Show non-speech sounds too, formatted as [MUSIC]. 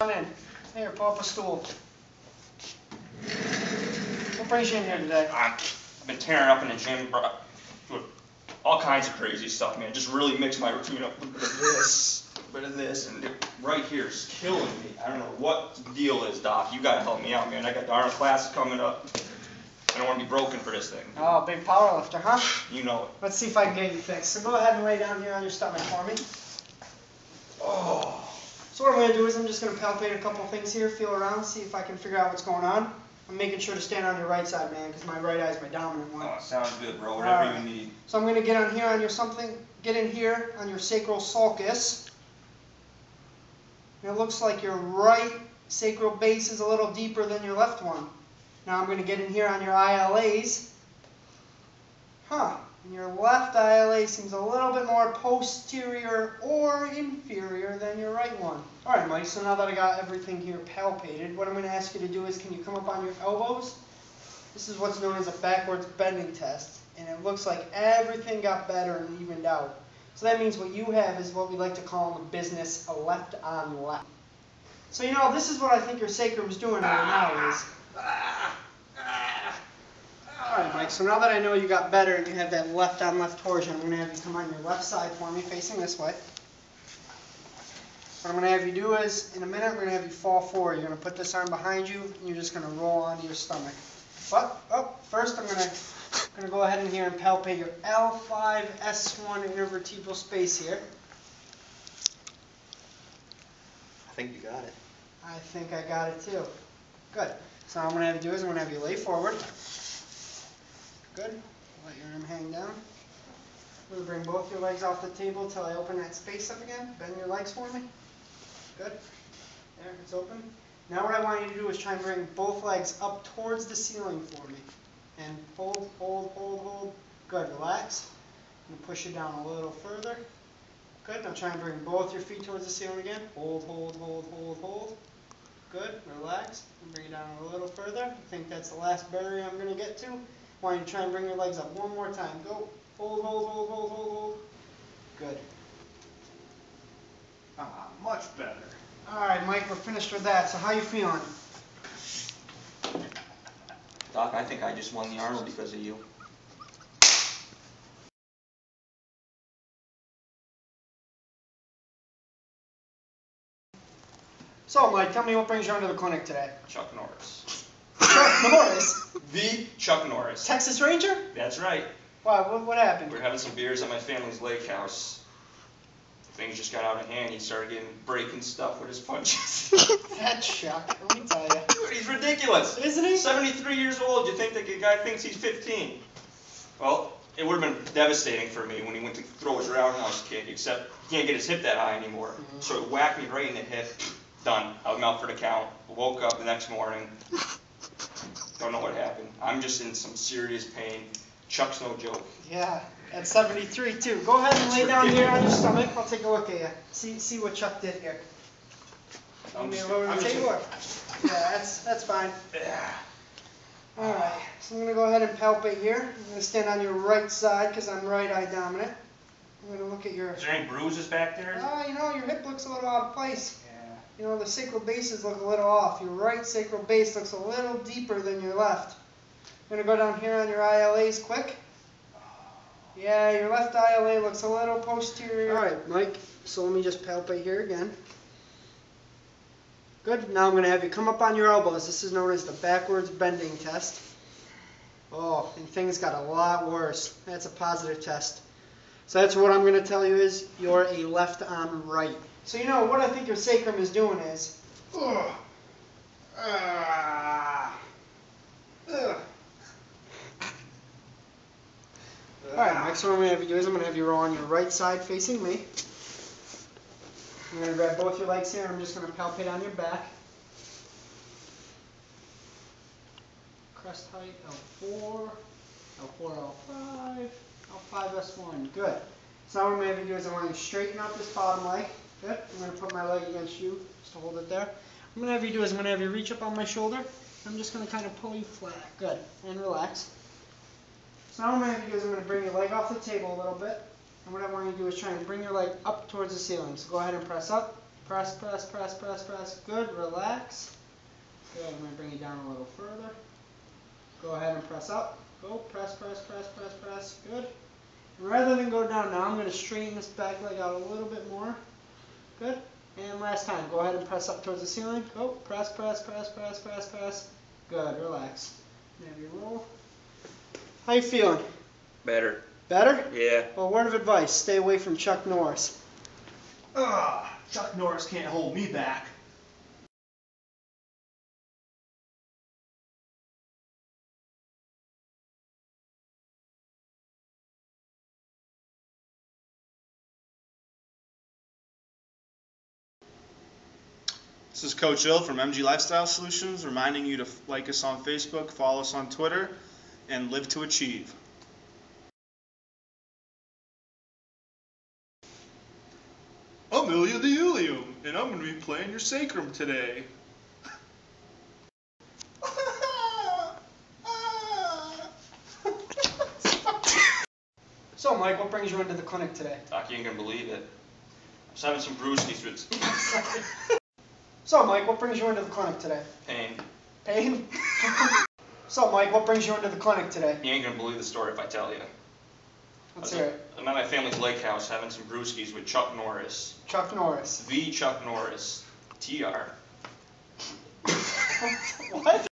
Come in. Here, pull up a stool. What brings you in here today? I've been tearing up in the gym, bro. Doing all kinds of crazy stuff, man. Just really mix my routine up. A bit of this, a bit of this, and right here is killing me. I don't know what the deal is, Doc. You gotta help me out, man. I got darn classes coming up. I don't wanna be broken for this thing. Oh, big power lifter, huh? You know it. Let's see if I can get you fixed. So go ahead and lay down here on your stomach for me. Oh. So what I'm going to do is I'm just going to palpate a couple things here, feel around, see if I can figure out what's going on. I'm making sure to stand on your right side, man, because my right eye is my dominant one. oh sounds good, bro. Whatever Alright. you need. So I'm going to get on here on your something, get in here on your sacral sulcus. And it looks like your right sacral base is a little deeper than your left one. Now I'm going to get in here on your ILAs. Huh. Your left ILA seems a little bit more posterior or inferior than your right one. Alright, Mike, so now that I got everything here palpated, what I'm going to ask you to do is can you come up on your elbows? This is what's known as a backwards bending test, and it looks like everything got better and evened out. So that means what you have is what we like to call in the business a left on left. So you know, this is what I think your sacrum's doing right now is. Alright, Mike, so now that I know you got better and you have that left on left torsion, I'm going to have you come on your left side for me, facing this way. What I'm going to have you do is, in a minute, we're going to have you fall forward. You're going to put this arm behind you, and you're just going to roll onto your stomach. But, oh, first I'm going to going to go ahead in here and palpate your L5S1 intervertebral space here. I think you got it. I think I got it too. Good. So I'm going to have you do is I'm going to have you lay forward. Good. Let your arm hang down. I'm going to bring both your legs off the table until I open that space up again. Bend your legs for me. Good. There, it's open. Now what I want you to do is try and bring both legs up towards the ceiling for me. And hold, hold, hold, hold. Good. Relax. I'm going to push it down a little further. Good. Now try and bring both your feet towards the ceiling again. Hold, hold, hold, hold, hold. Good. Relax. And bring it down a little further. I think that's the last barrier I'm going to get to. Want you try and bring your legs up one more time. Go. Hold, hold, hold, hold, hold, hold. Good. Ah, much better. All right, Mike, we're finished with that. So how you feeling? Doc, I think I just won the Arnold because of you. So, Mike, tell me what brings you into the clinic today. Chuck Norris. Chuck Norris, The Chuck Norris. Texas Ranger. That's right. Wow, what, what happened? We were having some beers at my family's lake house. Things just got out of hand. He started getting breaking stuff with his punches. [LAUGHS] [LAUGHS] That's Chuck, Let me tell you. Dude, he's ridiculous. Isn't he? 73 years old. You think that the guy thinks he's 15? Well, it would have been devastating for me when he went to throw his roundhouse kick, except he can't get his hip that high anymore. Mhm. So it whacked me right in the hip. Done. I'm out for the count. Woke up the next morning. Don't know what happened. I'm just in some serious pain. Chuck's no joke. Yeah, at 73 too. Go ahead and lay down here on your stomach. I'll take a look at you. See see what Chuck did here. I'm Let just, me- let I'm take just a look. Yeah, that's that's fine. Yeah. [SIGHS] All right. So I'm gonna go ahead and palpate here. I'm gonna stand on your right side because I'm right eye dominant. I'm gonna look at your. Is there any bruises back there? Oh, you know your hip looks a little out of place. You know the sacral bases look a little off. Your right sacral base looks a little deeper than your left. I'm gonna go down here on your ILAs quick. Yeah, your left ILA looks a little posterior. All right, Mike. So let me just palpate here again. Good. Now I'm going to have you come up on your elbows. This is known as the backwards bending test. Oh, and things got a lot worse. That's a positive test. So that's what I'm going to tell you is you're a left on right. So you know what I think your sacrum is doing is. Ugh, ah, ugh. Alright, Mike, so what I'm going to have you do is I'm going to have you roll on your right side facing me. I'm going to grab both your legs here and I'm just going to palpate on your back. Crest height L4, L4, L5, L5, S1. Good. So now what I'm going to have you do is I want you to straighten out this bottom leg. Good. I'm going to put my leg against you just to hold it there. I'm going to have you do is I'm going to have you reach up on my shoulder. I'm just going to kind of pull you flat. Good. And relax. So now what I'm going to have you do is I'm going to bring your leg off the table a little bit. And what I want you to do is try and bring your leg up towards the ceiling. So go ahead and press up. Press, press, press, press, press. Good. Relax. Good. I'm gonna bring you down a little further. Go ahead and press up. Go. Press, press, press, press, press. Good. Rather than go down now, I'm gonna straighten this back leg out a little bit more. Good. And last time, go ahead and press up towards the ceiling. Go. Press, press, press, press, press, press. Good. Relax. Maybe roll. How you feeling? Better. Better? Yeah. Well, word of advice: stay away from Chuck Norris. Ah, Chuck Norris can't hold me back. This is Coach Ill from MG Lifestyle Solutions, reminding you to like us on Facebook, follow us on Twitter, and live to achieve. Amelia the Ilium, and I'm going to be playing your sacrum today. So, Mike, what brings you into the clinic today? Doc, you ain't gonna believe it. I was having some brewskis with [LAUGHS] So, Mike, what brings you into the clinic today? pain. Pain? [LAUGHS] so, Mike, what brings you into the clinic today? You ain't gonna believe the story if I tell you. Let's hear it. I'm at my family's lake house having some brewskis with Chuck Norris. Chuck Norris. The Chuck Norris. TR. [LAUGHS] what? [LAUGHS]